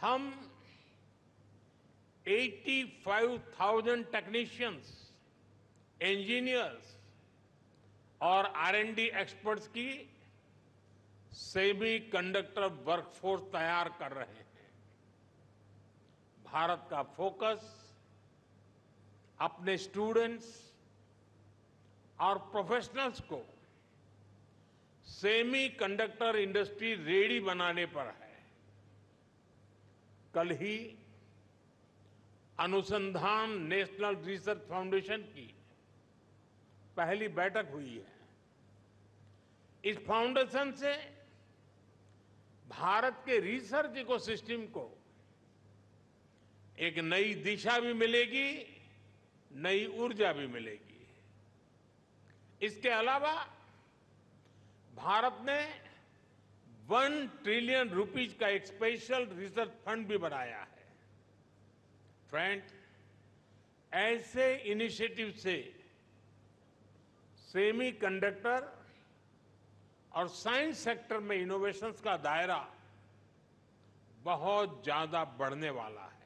हम 85,000 technicians engineers और R and D experts की सेमी कंडक्टर वर्कफोर्स तैयार कर रहे हैं। भारत का फोकस अपने स्टूडेंट्स और प्रोफेशनल्स को सेमी कंडक्टर इंडस्ट्री रेडी बनाने पर है। कल ही अनुसंधान नेशनल रिसर्च फाउंडेशन की पहली बैठक हुई है। इस फाउंडेशन से भारत के रिसर्च इकोसिस्टम को एक नई दिशा भी मिलेगी, नई ऊर्जा भी मिलेगी। इसके अलावा भारत ने वन ट्रिलियन रुपीज़ का एक स्पेशल रिसर्च फंड भी बनाया है। फ्रेंड, ऐसे इनिशिएटिव से सेमी कंडक्टर और साइंस सेक्टर में इनोवेशंस का दायरा बहुत ज़्यादा बढ़ने वाला है।